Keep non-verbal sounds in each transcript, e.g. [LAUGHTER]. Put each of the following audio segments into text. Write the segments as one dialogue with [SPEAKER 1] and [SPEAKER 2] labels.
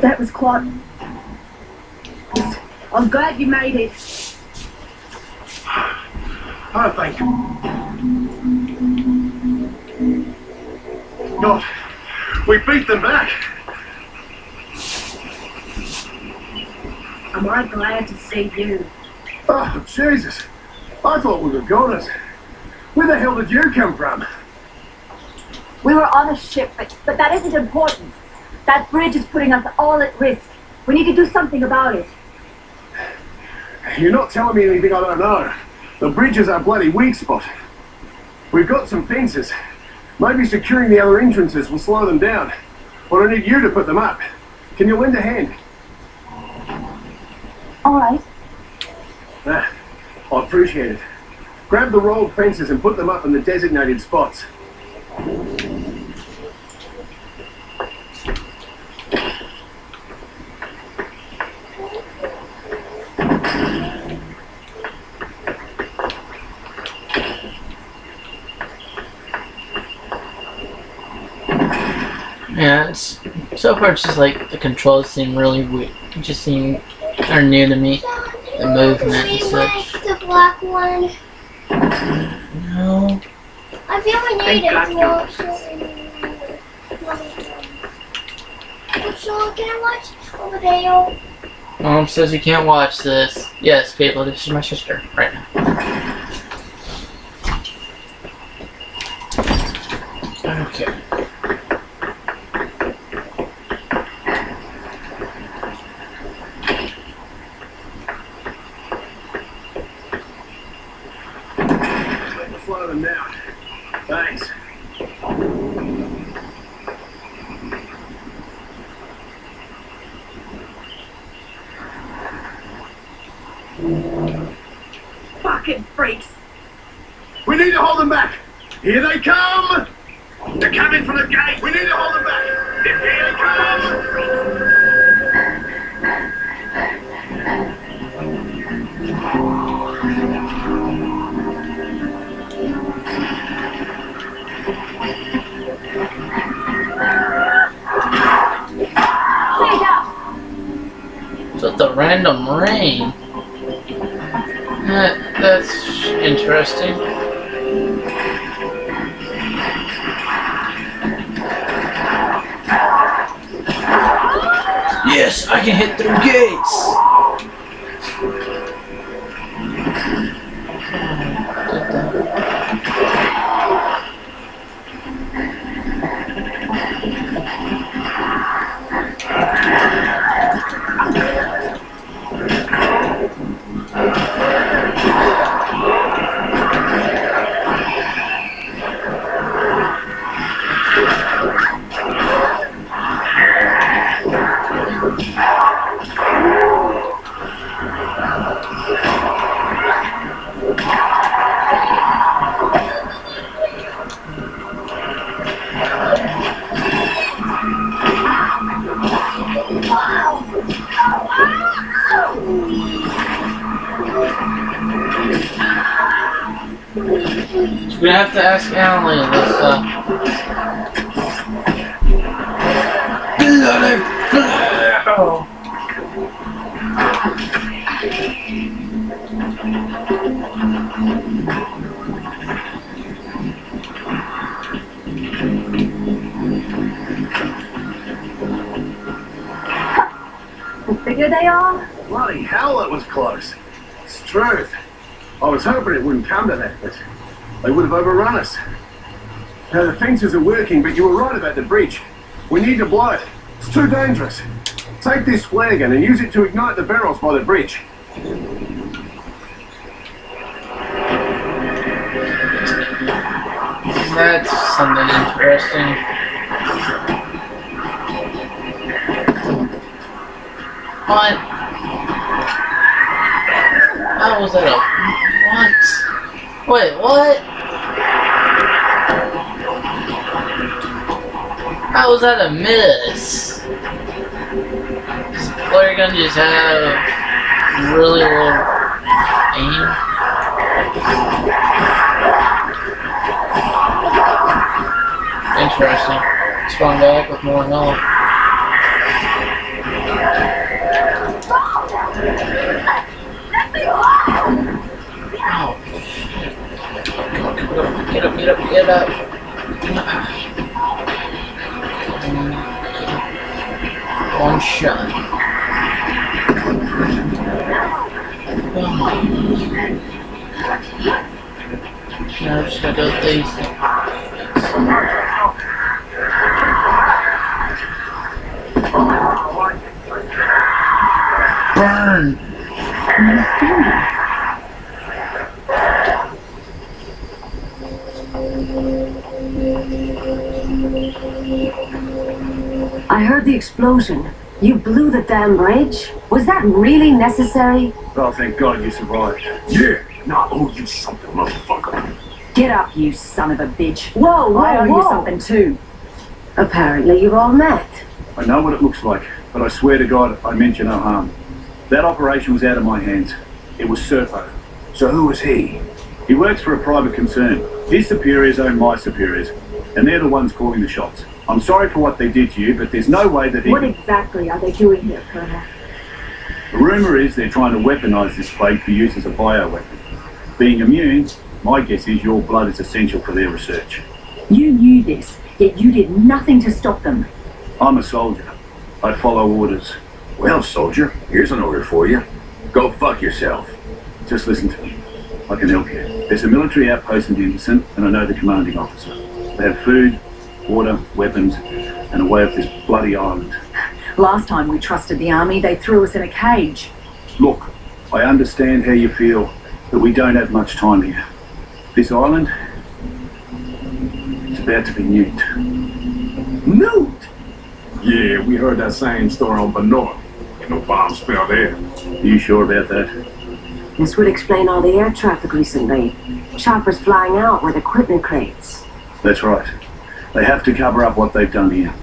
[SPEAKER 1] That was quite. I'm glad you made it.
[SPEAKER 2] Oh, thank you. God, we beat them back.
[SPEAKER 1] Am I glad to see you?
[SPEAKER 2] Oh, Jesus. I thought we were goners. Where the hell did you come from?
[SPEAKER 3] We were on a ship, but, but that isn't important. That bridge is putting us all at risk. We need to do something about it.
[SPEAKER 2] You're not telling me anything I don't know. The bridge is our bloody weak spot. We've got some fences. Maybe securing the other entrances will slow them down. But I need you to put them up. Can you lend a hand?
[SPEAKER 3] All right.
[SPEAKER 2] Ah, I appreciate it. Grab the rolled fences and put them up in the designated spots.
[SPEAKER 4] Yeah, so far it's just like the controls seem really weird. Just seem are new to me. The movement and such.
[SPEAKER 5] the black one.
[SPEAKER 4] No.
[SPEAKER 5] I feel we
[SPEAKER 1] Thank
[SPEAKER 5] need it.
[SPEAKER 1] you-
[SPEAKER 5] Well, so, so can I watch over there?
[SPEAKER 4] Mom says you can't watch this. Yes, people, this is my sister right now. Random rain. That, that's interesting. Yes, I can hit through gates.
[SPEAKER 3] Bigger they are,
[SPEAKER 2] Bloody hell, that was close. It's truth. I was hoping it wouldn't come to that, but they would have overrun us. Now, the fences are working, but you were right about the bridge. We need to blow it. It's too dangerous. Take this flare gun and use it to ignite the barrels by the bridge.
[SPEAKER 4] That's something interesting. What? How was that a what? Wait, what? How was that a miss? Flare gun just have really low aim. Interesting. Back with more health. Get up, get up, get up. One shot. Now I'm just gonna go with these. Burn!
[SPEAKER 1] I heard the explosion. You blew the damn bridge? Was that really necessary?
[SPEAKER 6] Oh, thank God you survived.
[SPEAKER 7] Yeah, now I owe you something, motherfucker.
[SPEAKER 1] Get up, you son of a bitch. Whoa, whoa,
[SPEAKER 3] I owe
[SPEAKER 1] whoa.
[SPEAKER 3] you something too.
[SPEAKER 1] Apparently you've all met.
[SPEAKER 6] I know what it looks like, but I swear to God, I meant you no harm. That operation was out of my hands. It was Serpo.
[SPEAKER 7] So who is he?
[SPEAKER 6] He works for a private concern. His superiors own my superiors, and they're the ones calling the shots. I'm sorry for what they did to you, but there's no way that he...
[SPEAKER 3] What exactly are they doing here, Colonel?
[SPEAKER 6] The rumour is they're trying to weaponise this plague for use as a bioweapon. Being immune, my guess is your blood is essential for their research.
[SPEAKER 3] You knew this, yet you did nothing to stop them.
[SPEAKER 6] I'm a soldier. I follow orders.
[SPEAKER 7] Well, soldier, here's an order for you. Go fuck yourself.
[SPEAKER 6] Just listen to me. I can help you. There's a military outpost in Henderson, and I know the commanding officer. They have food, water, weapons, and a way of this bloody island.
[SPEAKER 3] Last time we trusted the army, they threw us in a cage.
[SPEAKER 6] Look, I understand how you feel, but we don't have much time here. This island is about to be nuked.
[SPEAKER 7] Newt! Yeah, we heard that same story on Banoi. Ain't no bomb spell there.
[SPEAKER 6] Are you sure about that?
[SPEAKER 1] This would explain all the air traffic recently. Choppers flying out with equipment crates.
[SPEAKER 6] That's right. They have to cover up what they've done here.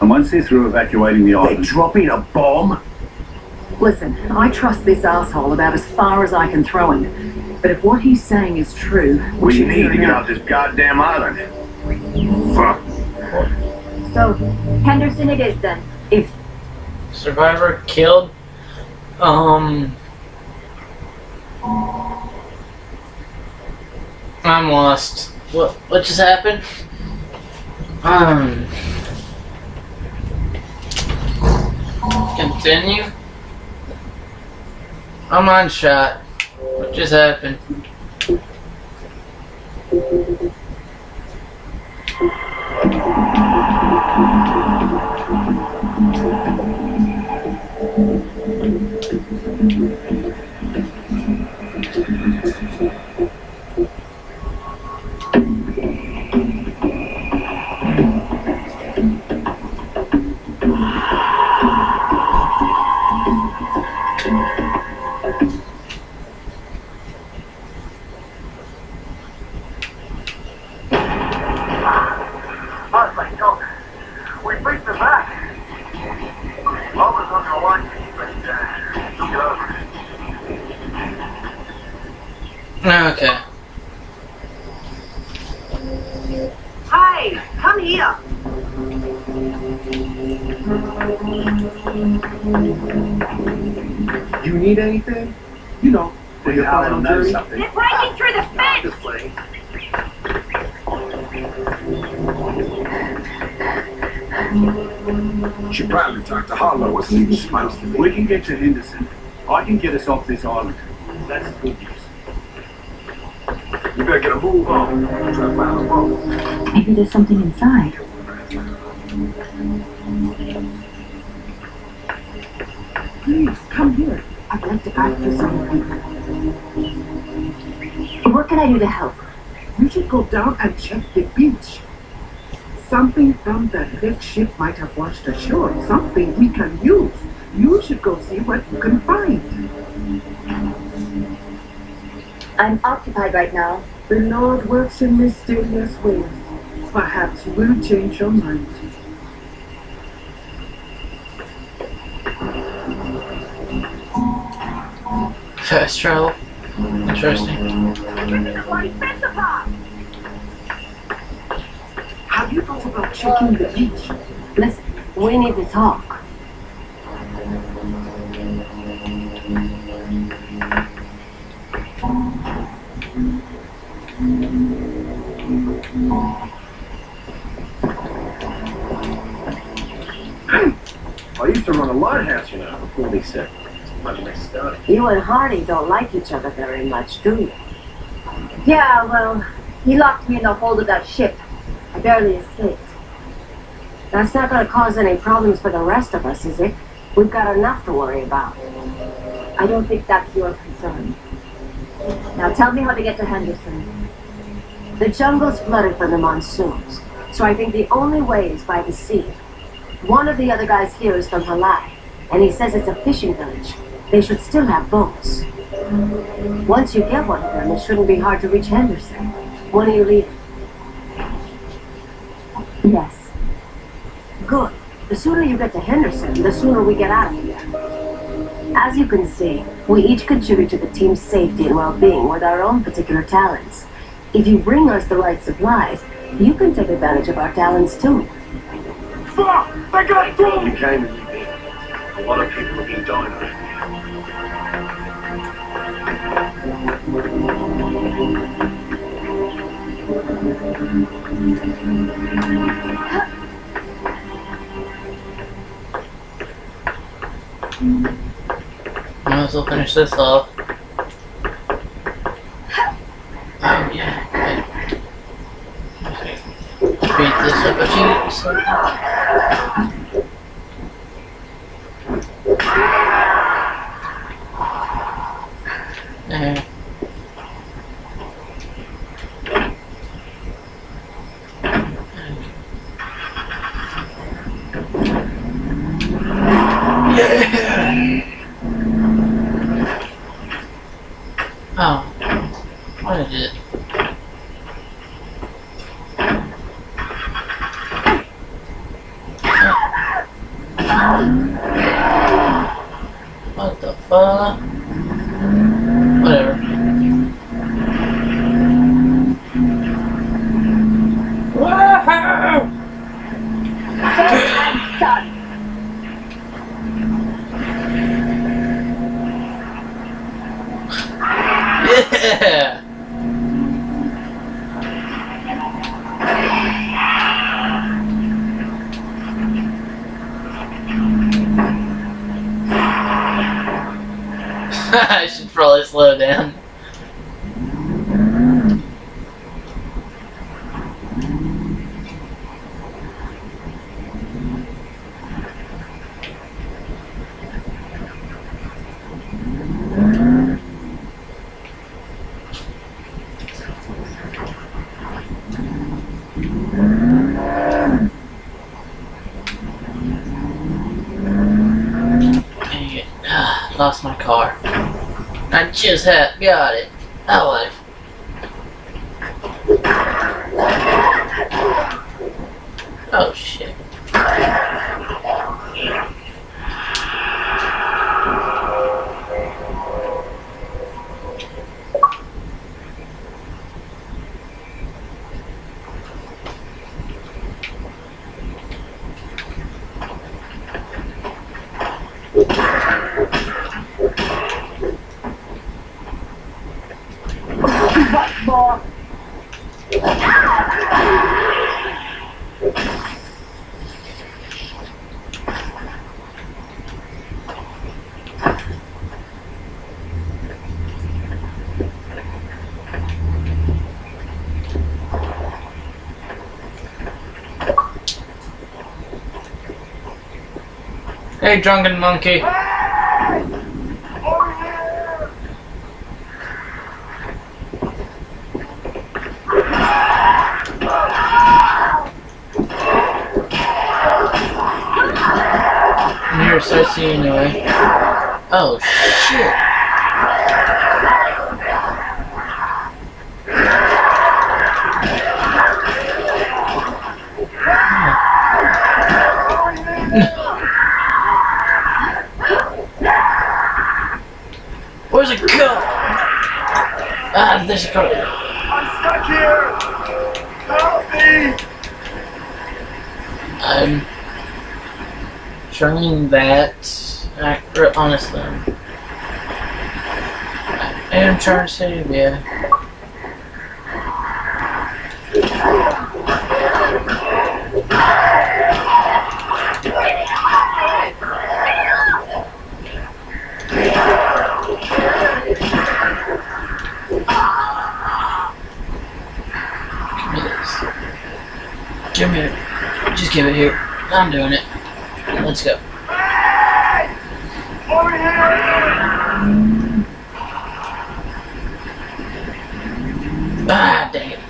[SPEAKER 6] And once they're through evacuating the island...
[SPEAKER 7] They're dropping a bomb?
[SPEAKER 3] Listen, I trust this asshole about as far as I can throw him. But if what he's saying is true, we,
[SPEAKER 7] We need to get
[SPEAKER 3] out.
[SPEAKER 7] off this goddamn island. Fuck.
[SPEAKER 3] So, Henderson it is then. If
[SPEAKER 4] Survivor killed. Um. I'm lost. What what just happened? Um. Continue. I'm on shot. What just happened? Okay.
[SPEAKER 2] Hey, come here.
[SPEAKER 7] You need anything? You know, for your final journey?
[SPEAKER 2] They're breaking through the fence.
[SPEAKER 7] She probably talked to Harlow wasn't even supposed to
[SPEAKER 6] If
[SPEAKER 7] be.
[SPEAKER 6] we can get to Henderson, I can get us off this island. That's good news.
[SPEAKER 7] You better get a move on. Try to find a boat.
[SPEAKER 3] maybe there's something inside.
[SPEAKER 1] Please, come here. I'd like to ask you something. What can I do to help?
[SPEAKER 8] We should go down and check the beach. Something from the wrecked ship might have washed ashore. Something we can use. You should go see what you can find.
[SPEAKER 3] I'm occupied right now.
[SPEAKER 8] The Lord works in mysterious ways. Perhaps you will change your mind.
[SPEAKER 4] Fast travel. Interesting.
[SPEAKER 2] Bloody fence.
[SPEAKER 8] Have you no about checking the beach?
[SPEAKER 1] Listen, we need to talk.
[SPEAKER 6] Used to run a lighthouse, you know, before this bloody mess started.
[SPEAKER 1] You and Hardy don't like each other very much, do you?
[SPEAKER 3] Yeah, well, he locked me in the hold of that ship. I barely escaped.
[SPEAKER 1] That's not going to cause any problems for the rest of us, is it? We've got enough to worry about.
[SPEAKER 3] I don't think that's your concern. Now tell me how to get to Henderson.
[SPEAKER 1] The jungle's flooded from the monsoons, so I think the only way is by the sea. One of the other guys here is from Halai, and he says it's a fishing village. They should still have boats. Once you get one of them, it shouldn't be hard to reach Henderson. When are you leaving?
[SPEAKER 3] Yes.
[SPEAKER 1] Good. The sooner you get to Henderson, the sooner we get out of here. As you can see, we each contribute to the team's safety and well-being with our own particular talents. If you bring us the right supplies, you can take advantage of our talents too.
[SPEAKER 7] Fuck! They got
[SPEAKER 6] You
[SPEAKER 7] through!
[SPEAKER 6] A lot of people have been dying.
[SPEAKER 4] Might as well finish this off. Oh yeah. Okay. Beat this up a few. There. Oh. Why did it? What the fuck? Whatever. Woohoo!
[SPEAKER 3] I'm done.
[SPEAKER 4] Yeah! I should probably slow down. Dang it. [SIGHS] Lost my car. I just had got it. Oh, well. Oh shit.
[SPEAKER 3] What more?
[SPEAKER 4] Hey, drunken monkey. You're so see anyway. Oh shit. [LAUGHS] Where's it go? Ah, there's a.
[SPEAKER 7] I'm stuck here! Help me!
[SPEAKER 4] I'm trying that. I, honestly, I am trying to save you. Me it. Just give it here. I'm doing it. Let's go. Ah, dang it.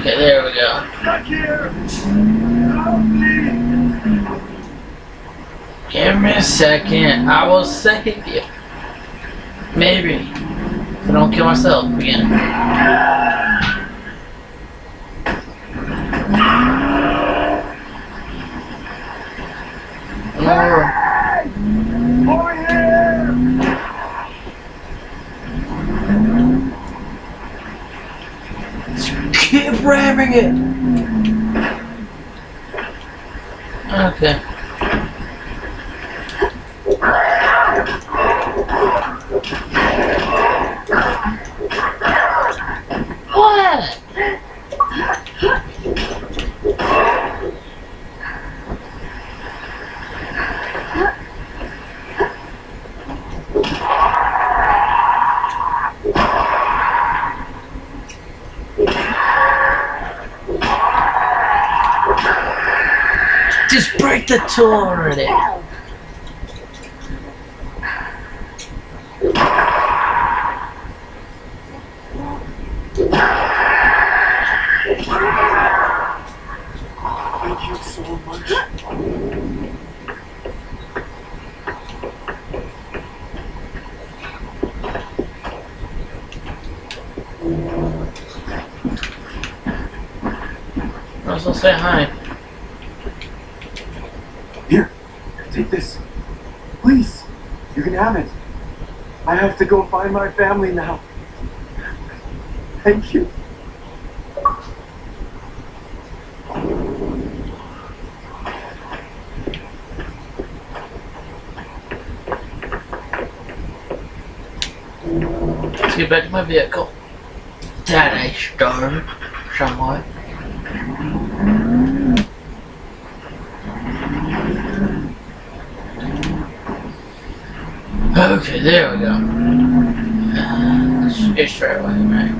[SPEAKER 4] Okay, there we go. Give me a second. I will save you. Maybe. If I don't kill myself again. Or ramming it. Okay. What? Just break the tool already.
[SPEAKER 8] Thank you so much.
[SPEAKER 4] Was say hi.
[SPEAKER 8] Here, take this. Please, have it. I have to go find my family now. Thank you.
[SPEAKER 4] Let's get back to my vehicle. That I starved somewhat. Okay, there we go. Uh, it's, straight away, right?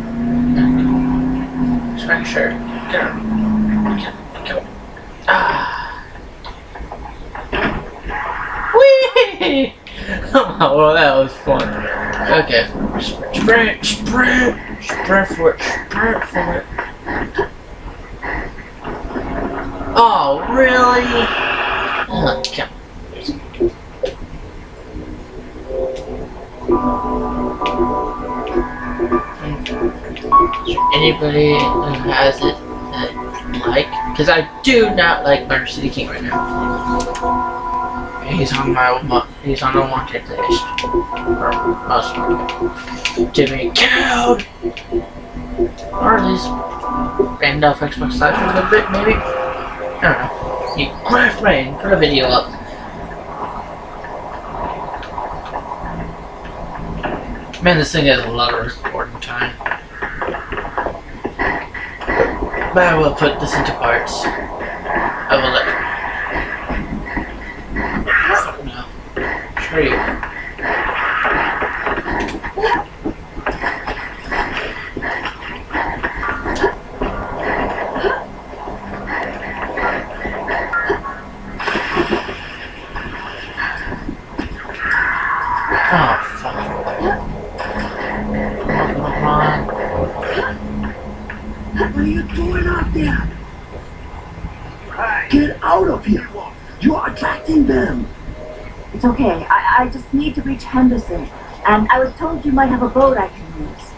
[SPEAKER 4] Just make sure. Get go. Ah. Whee! [LAUGHS] oh, well, that was fun. Okay. Sprint, sprint, sprint for it, sprint for it. Oh, really? Oh, okay. Anybody who has it that like, because I do not like City King right now. He's on my he's on the wanted list. Or most wanted. To be killed! Or at least banned off Xbox Live for a little bit, maybe? I don't know. You craft rain, put a video up. Man, this thing has a lot of recording time. But I will put this into parts. I will let. No. You. Oh, fuck. Come on, come on.
[SPEAKER 9] What are you doing there? Get out of here! You are attracting them!
[SPEAKER 3] It's okay. I, I just need to reach Henderson. And I was told you might have a boat I can use.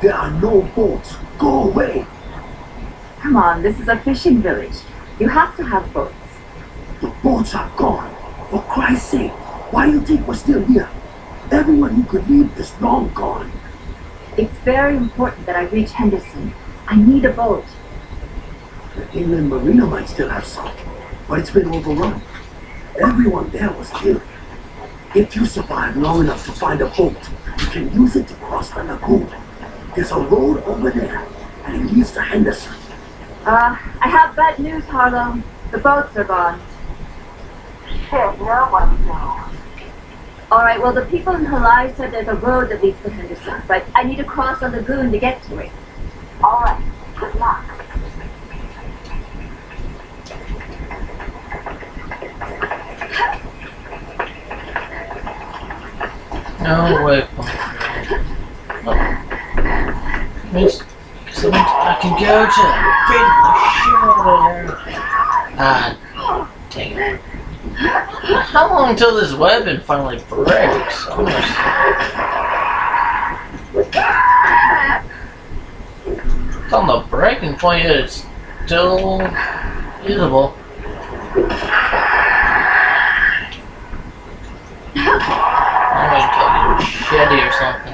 [SPEAKER 9] There are no boats. Go away!
[SPEAKER 3] Come on, this is a fishing village. You have to have boats.
[SPEAKER 9] The boats are gone. For Christ's sake, why do you think we're still here? Everyone who could leave is long gone.
[SPEAKER 3] It's very important that I reach Henderson. I need a boat.
[SPEAKER 9] The inland marina might still have some, but it's been overrun. Everyone there was killed. If you survive long enough to find a boat, you can use it to cross the lagoon. There's a road over there, and it leads to Henderson.
[SPEAKER 3] Uh, I have bad news, Harlow. The boats are gone.
[SPEAKER 1] Shit, now what do we do?
[SPEAKER 3] Alright, well, the people in Halai said there's a road that leads to Henderson, but I need to cross the lagoon to get to it.
[SPEAKER 1] Alright, good luck.
[SPEAKER 4] No way. Cause I can go to beat the shit of there. Ah, dang it. How long until this weapon finally breaks? Almost. On the breaking point, it's still usable. I'm gonna kill you with machete or something.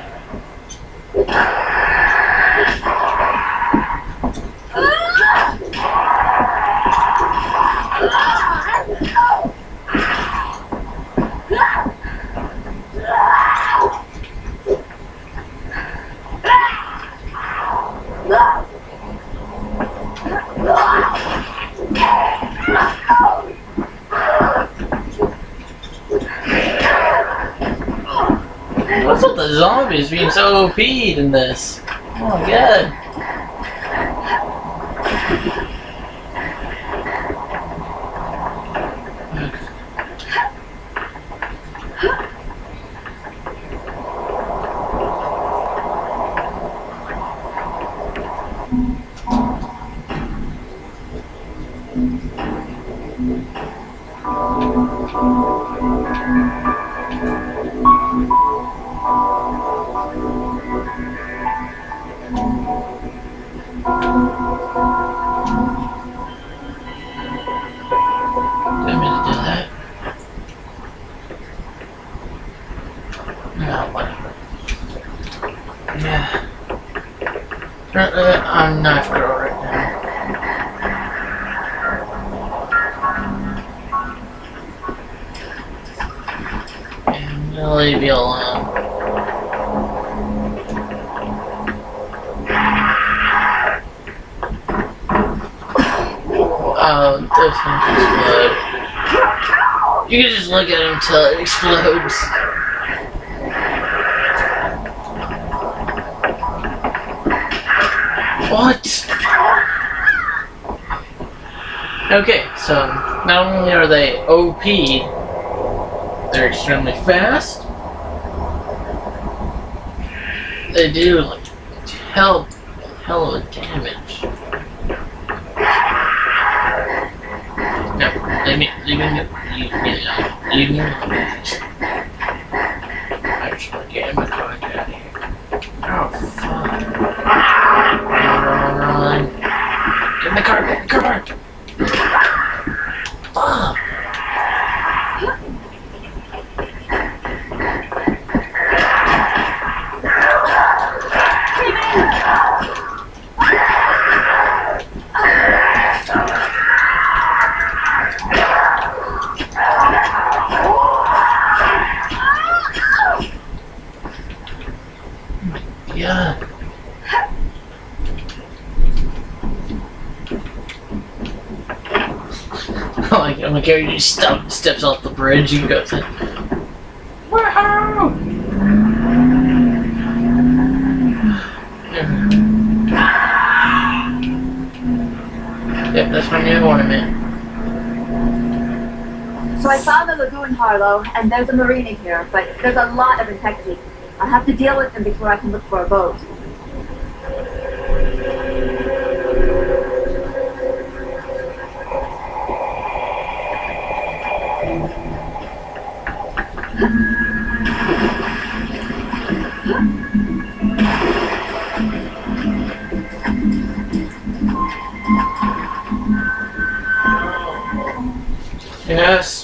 [SPEAKER 4] What's with the zombies being so OP'd in this? Oh my god. Leave you alone. Oh, this one explode. You can just look at him until it explodes. What? Okay, so not only are they OP, they're extremely fast. They do like hell, hell of a damage. No, leave me, leave me, leave me alone. Leave me alone. I just want to get my car out of here. Oh, fuck. Run, run, run. Get in the car, get in the car. Fuck. Yeah. like, I'm like, Gary just step, steps off the bridge and goes. Woohoo! Yep, that's my new ornament.
[SPEAKER 3] So I found the lagoon, Harlow, and there's a marina here, but there's a lot of infected. I'll have to deal with them before I can look for a boat.
[SPEAKER 4] Yes.